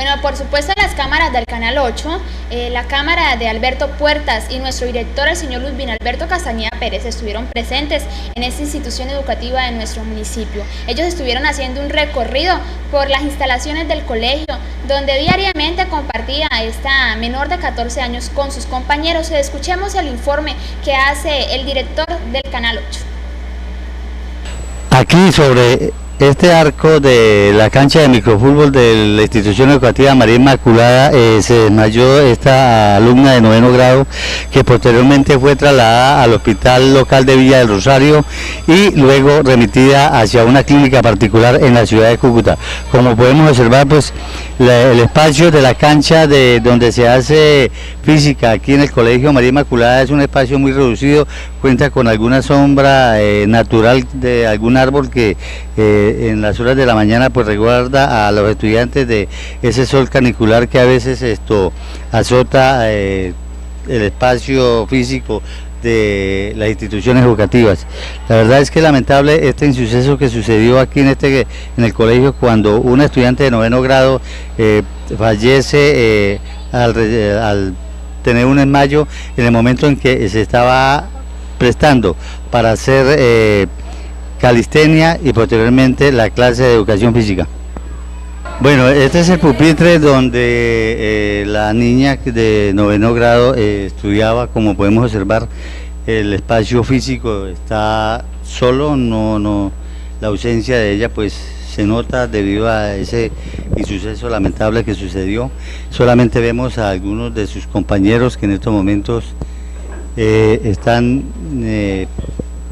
Bueno, por supuesto las cámaras del Canal 8, eh, la cámara de Alberto Puertas y nuestro director, el señor Ludvin Alberto Castañeda Pérez, estuvieron presentes en esta institución educativa de nuestro municipio. Ellos estuvieron haciendo un recorrido por las instalaciones del colegio, donde diariamente compartía esta menor de 14 años con sus compañeros. Escuchemos el informe que hace el director del Canal 8. Aquí sobre este arco de la cancha de microfútbol de la institución educativa María Inmaculada eh, se desmayó esta alumna de noveno grado que posteriormente fue trasladada al hospital local de Villa del Rosario y luego remitida hacia una clínica particular en la ciudad de Cúcuta. Como podemos observar, pues el espacio de la cancha de donde se hace física aquí en el Colegio María Inmaculada es un espacio muy reducido, cuenta con alguna sombra eh, natural de algún árbol que eh, en las horas de la mañana pues reguarda a los estudiantes de ese sol canicular que a veces esto azota eh, el espacio físico de las instituciones educativas. La verdad es que lamentable este insuceso que sucedió aquí en este en el colegio cuando un estudiante de noveno grado eh, fallece eh, al, tener un desmayo en el momento en que se estaba prestando para hacer calistenia y posteriormente la clase de educación física. Bueno, este es el pupitre donde eh, la niña de noveno grado eh, estudiaba, como podemos observar, el espacio físico está solo, no, no, la ausencia de ella pues se nota debido a ese insuceso lamentable que sucedió. Solamente vemos a algunos de sus compañeros que en estos momentos eh, están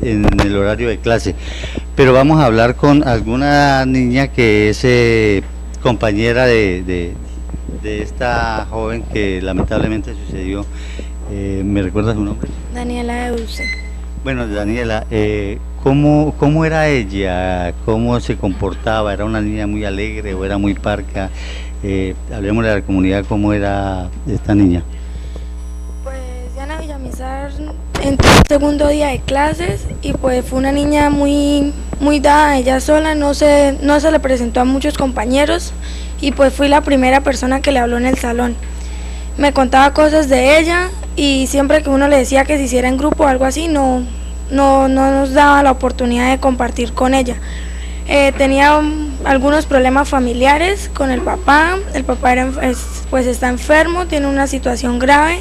en el horario de clase. Pero vamos a hablar con alguna niña que es compañera de, esta joven que lamentablemente sucedió. Eh, ¿Me recuerdas su nombre? Daniela Euse. Bueno, Daniela, eh, ¿cómo, ¿cómo era ella? ¿Cómo se comportaba? ¿Era una niña muy alegre o era muy parca? Eh, hablemos de la comunidad, ¿cómo era esta niña? Pues Diana Villamizar entró el segundo día de clases y pues fue una niña muy muy dada ella sola, no se, no se le presentó a muchos compañeros y pues fui la primera persona que le habló en el salón. Me contaba cosas de ella y siempre que uno le decía que se hiciera en grupo o algo así, no, no, nos daba la oportunidad de compartir con ella. Eh, tenía algunos problemas familiares con el papá, el papá pues está enfermo, tiene una situación grave.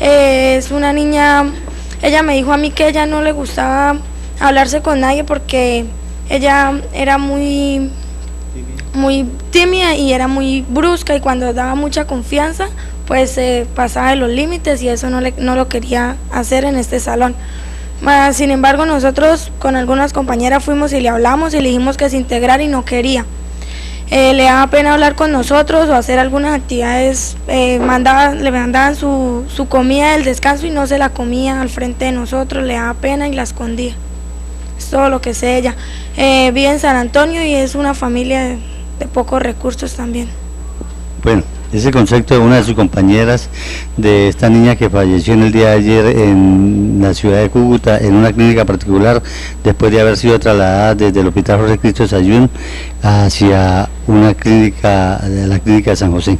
Eh, es una niña, ella me dijo a mí que ella no le gustaba hablarse con nadie porque ella era muy muy tímida y era muy brusca y cuando daba mucha confianza pues se pasaba de los límites y eso no, le, no lo quería hacer en este salón. sin embargo nosotros con algunas compañeras fuimos y le hablamos y le dijimos que se integrara y no quería. Eh, le daba pena hablar con nosotros o hacer algunas actividades, eh, le mandaban su, su comida del descanso y no se la comía al frente de nosotros, le daba pena y la escondía es todo lo que sé ella. Eh, vive en San Antonio y es una familia de, pocos recursos también. Bueno, ese concepto de una de sus compañeras de esta niña que falleció en el día de ayer en la ciudad de Cúcuta en una clínica particular después de haber sido trasladada desde el Hospital José Cristo Sayún hacia una clínica, la clínica de San José.